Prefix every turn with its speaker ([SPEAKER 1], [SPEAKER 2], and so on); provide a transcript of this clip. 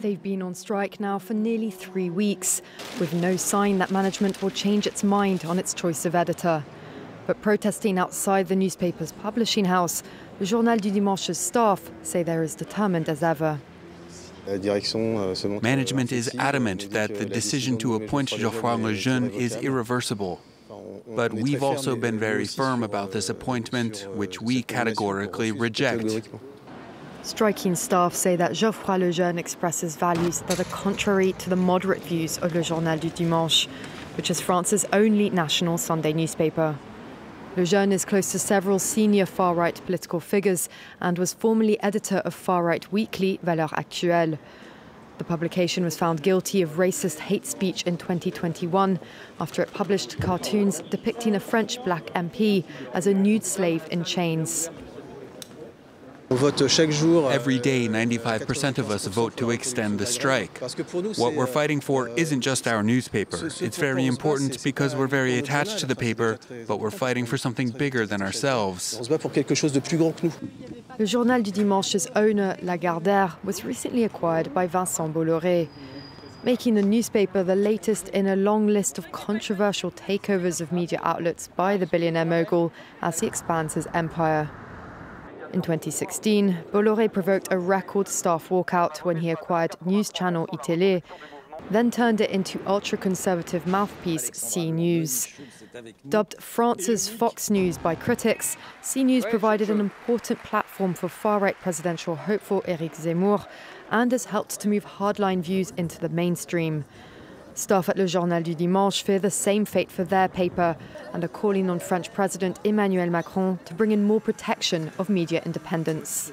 [SPEAKER 1] They've been on strike now for nearly three weeks, with no sign that management will change its mind on its choice of editor. But protesting outside the newspaper's publishing house, the Journal du Dimanche's staff say they're as determined as ever.
[SPEAKER 2] Management is adamant that the decision to appoint Geoffroy Lejeune is irreversible. But we've also been very firm about this appointment, which we categorically reject.
[SPEAKER 1] Striking staff say that Geoffroy Lejeune expresses values that are contrary to the moderate views of Le Journal du Dimanche, which is France's only national Sunday newspaper. Lejeune is close to several senior far right political figures and was formerly editor of far right weekly Valeurs Actuelles. The publication was found guilty of racist hate speech in 2021 after it published cartoons depicting a French black MP as a nude slave in chains.
[SPEAKER 2] Every day, 95% of us vote to extend the strike. What we're fighting for isn't just our newspaper. It's very important because we're very attached to the paper, but we're fighting for something bigger than ourselves.
[SPEAKER 1] Le Journal du Dimanche's owner, Lagardère, was recently acquired by Vincent Bolloré, making the newspaper the latest in a long list of controversial takeovers of media outlets by the billionaire mogul as he expands his empire. In 2016, Bolloré provoked a record staff walkout when he acquired news channel iTélé, then turned it into ultra-conservative mouthpiece CNews. Dubbed France's Fox News by critics, CNews provided an important platform for far-right presidential hopeful Éric Zemmour and has helped to move hardline views into the mainstream. Staff at Le Journal du Dimanche fear the same fate for their paper and are calling on French President Emmanuel Macron to bring in more protection of media independence.